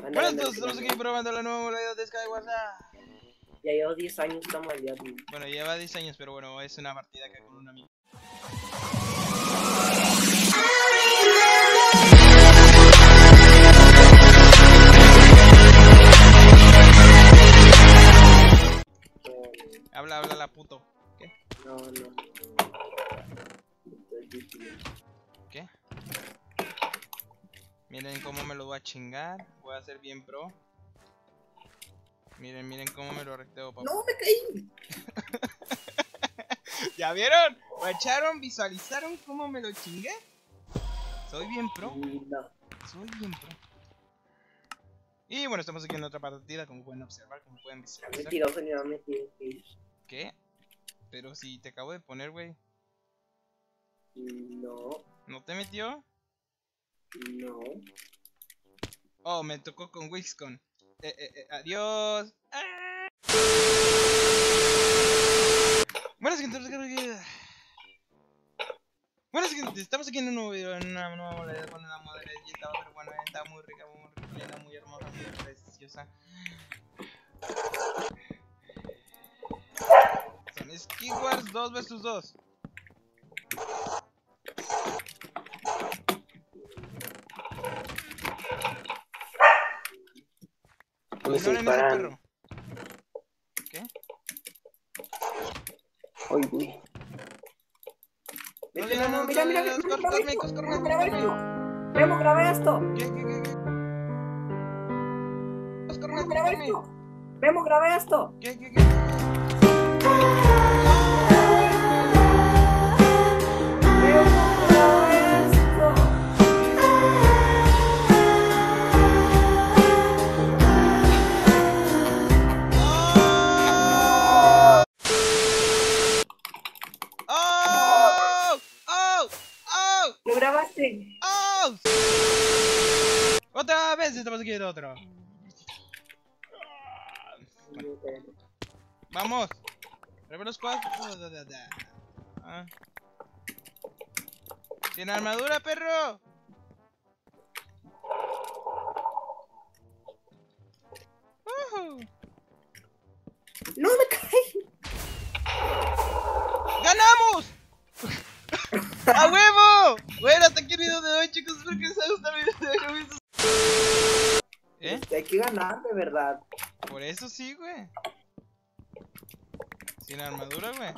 Bueno, todos estamos aquí probando la nueva modalidad de Skyward. Ya llevo 10 años esta güey. Bueno, lleva 10 años, pero bueno, es una partida acá con un amigo. Habla, habla la puto. ¿Qué? No, no. Miren cómo me lo voy a chingar. Voy a ser bien pro. Miren, miren cómo me lo recteo, papá. No, me caí. ¿Ya vieron? ¿Lo echaron? ¿Visualizaron cómo me lo chingué? Soy bien pro. No. Soy bien pro. Y bueno, estamos aquí en otra partida, como pueden observar, como pueden visualizar. Mentiroso, no me ir. ¿Qué? Pero si te acabo de poner, güey. No, ¿No te metió? No. Oh, me tocó con Wixcon. Eh, eh, eh, adiós. Ah. Bueno, siguiente. Bueno, siguiente. Estamos aquí en un nuevo video, en una nueva modalidad con una modalidad pero bueno, está muy rica, muy rica, muy hermosa, muy preciosa. Son Skywars 2 vs 2. Me ese separan. perro. ¿Qué? Ay, güey. No no, no, mira, mira, cortos graba esto. Memo, graba esto. ¿Qué, qué, qué, Lo grabaste. ¡Oh! Otra vez estamos aquí en otro. Vamos. Primero squad. Ah. Sin armadura, perro. No me caí. ¡Ganamos! ¡A huevo! Bueno, hasta aquí el video de hoy, chicos. Espero que les haya gustado el video de hoy. ¿Eh? Este, Hay que ganar, de verdad. Por eso sí, güey. Sin armadura, güey.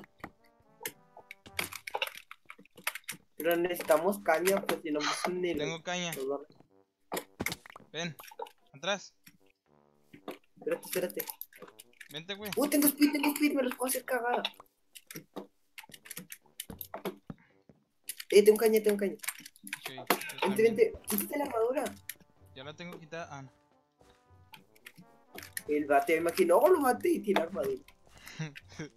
Pero necesitamos caña, pues si no, pues ni Tengo caña. Ven. Atrás. Espérate, espérate. Vente, güey. Uy, tengo speed, tengo speed, me los puedo hacer cagada. Eh, tengo caña, tengo caña. Sí, Vente, vente, quítate la armadura. Ya la tengo quitada. Ah, no. El bate, me imagino, lo maté y tiene armadura.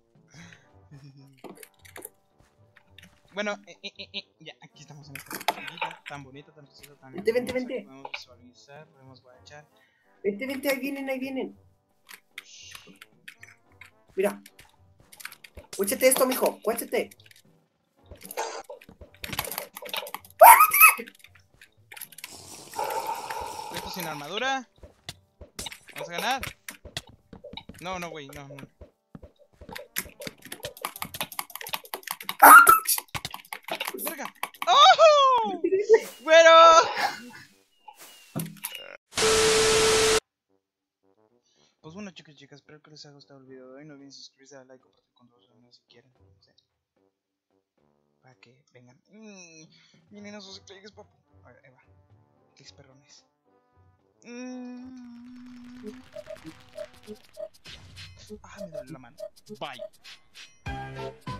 Bueno, eh, eh, eh, eh, ya, aquí estamos en esta partidita tan bonita, tan preciosa, tan Vente, vente, vente. Podemos visualizar, podemos guachar. Vente, vente, ahí vienen, ahí vienen. Mira. Cuéchate esto, mijo, cuéchate. Esto sin armadura. Vamos a ganar. No, no, güey, no, no. ¡Verga! ¡Oh! ¡Bueno! Pues bueno chicos y chicas, espero que les haya gustado el video de hoy. No olviden suscribirse, darle like, compartir con todos los amigos si quieren. No sé. Para que vengan. Mm, miren esos clics, papu. A ver, ahí va. Clics perrones. Mm. Ah, me duele la mano. Bye.